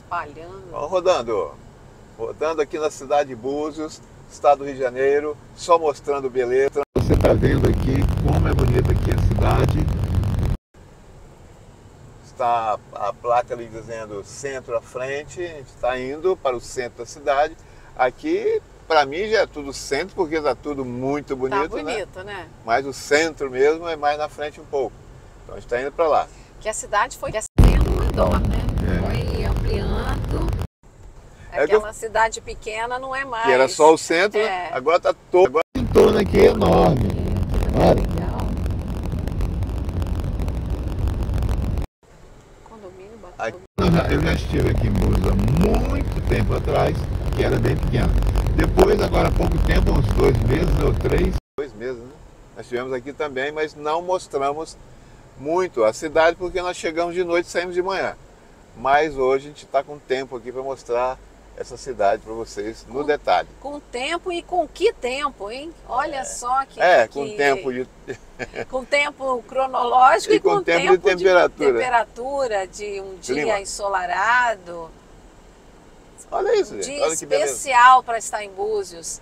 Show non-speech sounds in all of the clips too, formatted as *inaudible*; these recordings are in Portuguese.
Espalhando. Vamos rodando. Rodando aqui na cidade de Búzios, estado do Rio de Janeiro, só mostrando beleza. Você está vendo aqui como é bonita aqui a cidade. Está a placa ali dizendo centro à frente, a gente está indo para o centro da cidade. Aqui, para mim, já é tudo centro, porque está tudo muito bonito, tá né? bonito, né? Mas o centro mesmo é mais na frente um pouco. Então a gente está indo para lá. Que a cidade foi crescendo redor, né? É. Ampliando. É eu- Aquela cidade pequena não é mais. Que era só o centro, É. né? agora está todo. Agora em torno aqui é enorme. Olha. Legal. Condomínio bacana. eu, já, estive aqui em há muito tempo atrás, que era bem pequeno. Depois, agora há pouco tempo, uns dois meses ou três. Dois meses, né? Nós estivemos aqui também, mas não mostramos muito a cidade porque nós chegamos de noite e saímos de manhã. Mas hoje a gente está com tempo aqui para mostrar essa cidade para vocês no Com- detalhe. Com tempo e com que tempo, hein? Olha só que. É, que- com tempo de. *laughs* com tempo cronológico e, E com tempo de temperatura. temperatura de um dia Clima. ensolarado. Olha isso, Um gente. dia Olha que especial para estar em Búzios.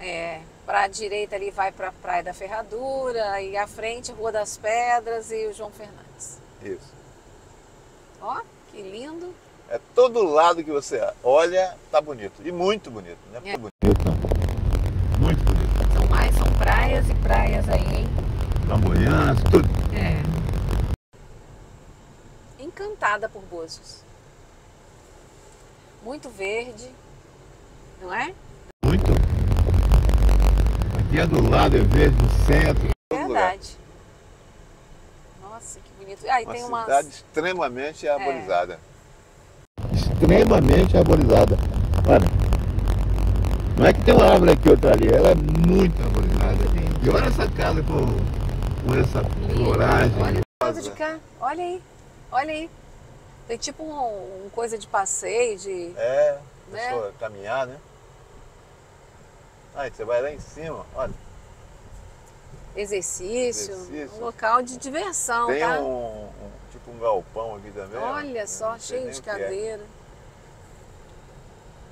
É, para a direita ali vai para a Praia da Ferradura e à frente Rua das Pedras e o João Fernandes. Isso. Ó, que lindo. É todo lado que você olha, tá bonito. E muito bonito, né? É. Bonito, não. Muito bonito. São mais, são praias e praias aí, hein? Flamboyante, tudo. É. Encantada por Búzios. Muito verde, não é? Muito. Aqui é do lado, é verde, no centro. lugar. Verdade. Nossa, que bonito. Ah, e Uma tem umas. cidade extremamente arborizada. Extremamente arborizada. Olha. Não é que tem uma árvore aqui, outra ali. Ela é muito arborizada. E olha essa casa com, com essa floragem. Olha lado de cá. Olha aí. Olha aí. Tem tipo um, um coisa de passeio, de. É, Né? pessoa caminhar, né? Aí você vai lá em cima, olha. Exercício, Exercício. um local de diversão, Tem tá? um, um- tipo um galpão aqui também. Olha só, cheio de o que é.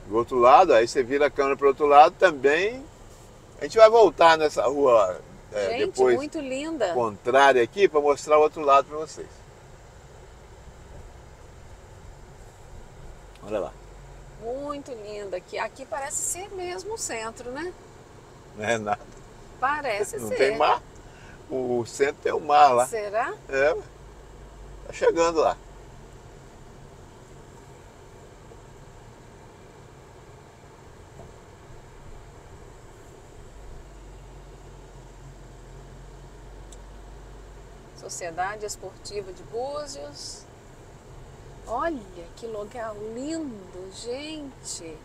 Do outro lado, aí você vira a câmera para o outro lado também. A gente vai voltar nessa rua é, Gente, depois muito linda. contrária aqui para mostrar o outro lado para vocês. Olha lá. Muito linda. Aqui, aqui parece ser mesmo o centro, né? Não é nada. Parece Não ser. tem mar. O centro tem o mar lá. Será? É. Tá chegando lá. Sociedade Esportiva de Búzios. Olha que lugar lindo, gente.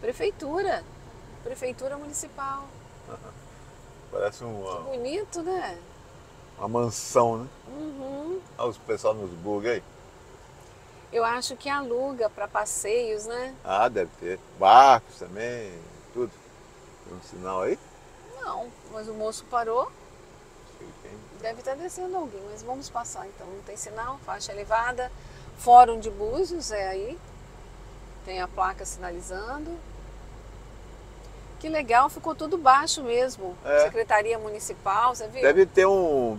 Prefeitura. Prefeitura Municipal. *laughs* Parece Que uma, bonito, né? uma mansão, né? Uhum. Olha os pessoal nos bug aí. Eu acho que aluga para passeios, né? Ah, deve ter. Barcos também, tudo. Tem um sinal aí? Não, mas o moço parou. Deve estar descendo alguém, mas vamos passar então. Não tem sinal, faixa elevada. Fórum de Búzios é aí. Tem a placa sinalizando. Que legal, ficou tudo baixo mesmo. É. Secretaria Municipal, você viu? Deve ter um,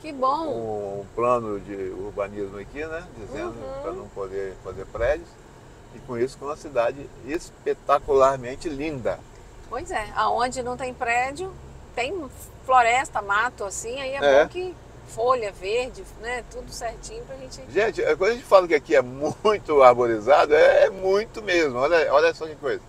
Que bom. um plano de urbanismo aqui, né? Dizendo Uhum. para não poder fazer prédios. E com isso, com uma cidade espetacularmente linda. Pois é, aonde não tem prédio, tem floresta, mato assim, aí é, É. bom que folha verde, né? Tudo certinho pra gente. Gente, quando a gente fala que aqui é *laughs* muito arborizado, é, é muito mesmo. Olha, olha só que coisa.